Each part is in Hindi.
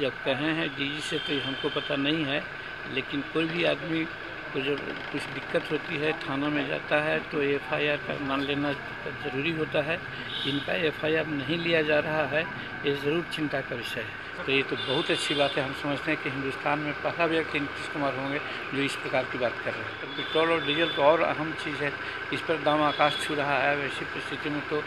जब कहे हैं जी से तो हमको पता नहीं है लेकिन कोई भी आदमी को जब कुछ दिक्कत होती है थाना में जाता है तो एफआईआर का मान लेना ज़रूरी होता है। इनका एफआईआर नहीं लिया जा रहा है ये ज़रूर चिंता का विषय है। तो ये तो बहुत अच्छी बात है हम समझते हैं कि हिंदुस्तान में पहला व्यक्ति नीतीश कुमार होंगे जो इस प्रकार की बात कर रहे हैं। तो पेट्रोल और डीजल तो और अहम चीज़ है इस पर दाम आकाश छू रहा है वैसी परिस्थिति में तो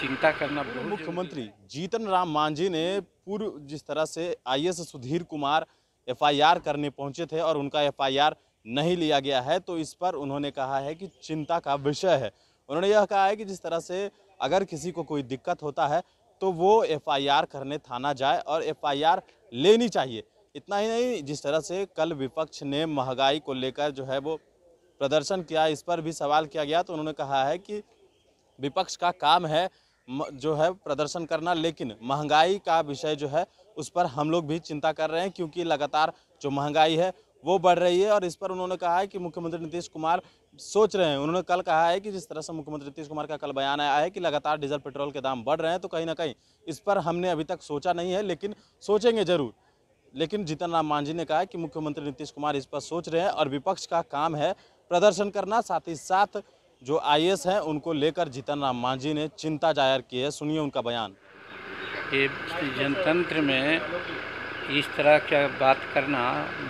चिंता करना मुख्यमंत्री जीतन राम मांझी ने पूर्व जिस तरह से आईएएस सुधीर कुमार एफआईआर करने पहुँचे थे और उनका एफआईआर नहीं लिया गया है तो इस पर उन्होंने कहा है कि चिंता का विषय है। उन्होंने यह कहा है कि जिस तरह से अगर किसी को कोई दिक्कत होता है तो वो एफआईआर करने थाना जाए और एफआईआर लेनी चाहिए। इतना ही नहीं, जिस तरह से कल विपक्ष ने महँगाई को लेकर जो है वो प्रदर्शन किया, इस पर भी सवाल किया गया तो उन्होंने कहा है कि विपक्ष का काम है जो है प्रदर्शन करना, लेकिन महँगाई का विषय जो है, उस पर हम लोग भी चिंता कर रहे हैं, क्योंकि लगातार जो महँगाई है, वो बढ़ रही है। और इस पर उन्होंने कहा है कि मुख्यमंत्री नीतीश कुमार सोच रहे हैं। उन्होंने कल कहा है कि जिस तरह से मुख्यमंत्री नीतीश कुमार का कल बयान आया है कि लगातार डीजल, पेट्रोल के दाम बढ़ रहे हैं तो कहीं ना कहीं इस पर हमने अभी तक सोचा नहीं है, लेकिन सोचेंगे ज़रूर। लेकिन जीतन राम मांझी ने कहा कि मुख्यमंत्री नीतीश कुमार इस पर सोच रहे हैं और विपक्ष का काम है प्रदर्शन करना, साथ ही साथ जो आई एस हैं, उनको लेकर जीतन राम मांझी ने चिंता ज़ाहिर की है। सुनिए उनका बयान। ये जनतंत्र में इस तरह का बात करना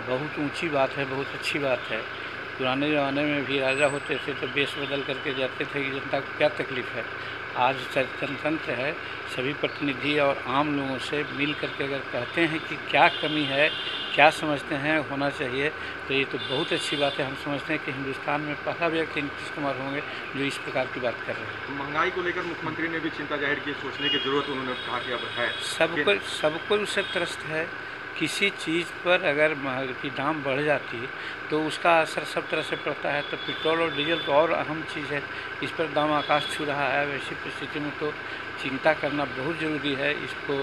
बहुत ऊँची बात है, बहुत अच्छी बात है। पुराने ज़माने में भी राजा होते थे तो बेस बदल करके जाते थे कि जनता को क्या तकलीफ़ है। आज जनतंत्र है, सभी प्रतिनिधि और आम लोगों से मिल करके अगर कहते हैं कि क्या कमी है क्या समझते हैं होना चाहिए। तो ये तो बहुत अच्छी बात है। हम समझते हैं कि हिंदुस्तान में पहला व्यक्ति नीतीश कुमार होंगे जो इस प्रकार की बात कर रहे हैं। महँगाई को लेकर मुख्यमंत्री ने भी चिंता ज़ाहिर की सोचने की ज़रूरत उन्होंने कहा कि अब है। सबको सबको उससे त्रस्त है। किसी चीज़ पर अगर की दाम बढ़ जाती है तो उसका असर सब तरह से पड़ता है। तो पेट्रोल और डीजल तो और अहम चीज़ है। इस पर दाम आकाश छू रहा है। वैसी परिस्थिति में तो चिंता करना बहुत ज़रूरी है। इसको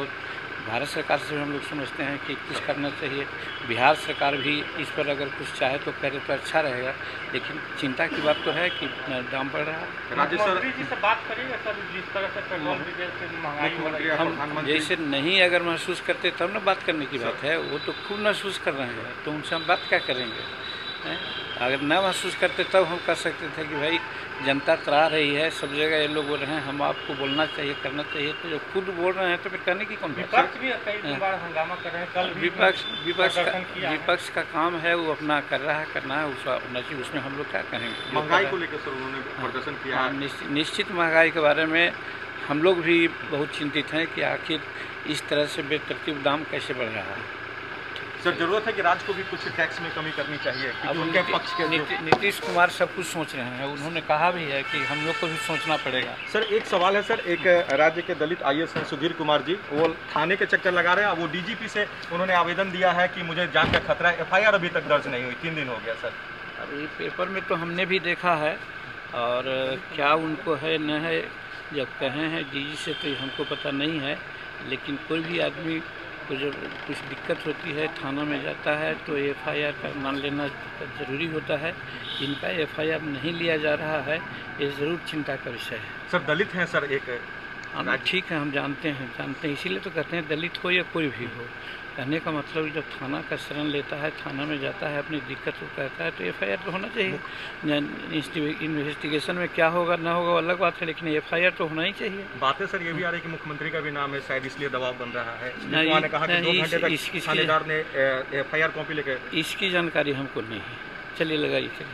भारत सरकार से भी हम लोग समझते हैं कि कुछ करना चाहिए। बिहार सरकार भी इस पर अगर कुछ चाहे तो करे तो अच्छा रहेगा। लेकिन चिंता की बात तो है कि दाम बढ़ रहा है। राज्य सर बात करिएगा सर जिस तरह से पेट्रोल डीजल की महँगाई मुख्यमंत्री रही और हम जैसे नहीं अगर महसूस करते तब ना बात करने की बात है। वो तो खूब महसूस कर रहे हैं। तो उनसे हम बात क्या करेंगे? हैं? अगर न महसूस करते तब हम कर सकते थे कि भाई जनता तरा रही है सब जगह ये लोग बोल रहे हैं हम आपको बोलना चाहिए करना चाहिए तो जब खुद बोल रहे हैं तो फिर करने की कौन विपक्ष भी कई बार हंगामा कर रहे हैं कल विपक्ष विपक्ष का है। विपक्ष का काम है वो अपना कर रहा है करना है उसका होना चाहिए उसमें हम लोग क्या करेंगे महँगाई को लेकर सर उन्होंने प्रदर्शन किया हाँ, निश्चित महँगाई के बारे में हम लोग भी बहुत चिंतित हैं कि आखिर इस तरह से बेतरतीब दाम कैसे बढ़ रहा है। सर ज़रूरत है कि राज्य को भी कुछ टैक्स में कमी करनी चाहिए अब उनके पक्ष के नीति- नीतीश कुमार सब कुछ सोच रहे हैं उन्होंने कहा भी है कि हम लोग को भी सोचना पड़ेगा। सर एक सवाल है सर एक राज्य के दलित आई हैं सुधीर कुमार जी वो थाने के चक्कर लगा रहे हैं वो डीजीपी से उन्होंने आवेदन दिया है कि मुझे जान का खतरा है। एफआईआर अभी तक दर्ज नहीं हुई तीन दिन हो गया सर। अभी पेपर में तो हमने भी देखा है और क्या उनको है न है जब कहे हैं जी से तो हमको पता नहीं है लेकिन कोई भी आदमी को जब कुछ दिक्कत होती है थाना में जाता है तो एफआईआर का मान लेना ज़रूरी होता है। इनका एफआईआर नहीं लिया जा रहा है ये ज़रूर चिंता का विषय है। सर दलित हैं सर एक हम ठीक है हम जानते हैं जानते हैं इसीलिए तो कहते हैं दलित हो या कोई भी हो। कहने का मतलब जब थाना का शरण लेता है थाना में जाता है अपनी दिक्कत को कहता है तो एफआईआर तो होना चाहिए। इन्वेस्टिगेशन में क्या होगा ना होगा अलग बात है लेकिन एफ़ तो होना ही चाहिए। बातें सर ये भी आ रही है कि मुख्यमंत्री का भी नाम है शायद इसलिए दबाव बन रहा है। ने कहा कि दो नहीं, घंटे इस- तक इस- इसकी- थानेदार ने एफआईआर कॉपी लेकर इसकी जानकारी हमको नहीं है। चलिए लगाइए चलिए।